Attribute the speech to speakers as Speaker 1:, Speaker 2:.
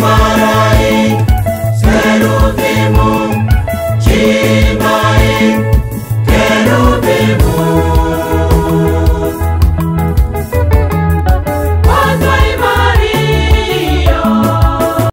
Speaker 1: Mara.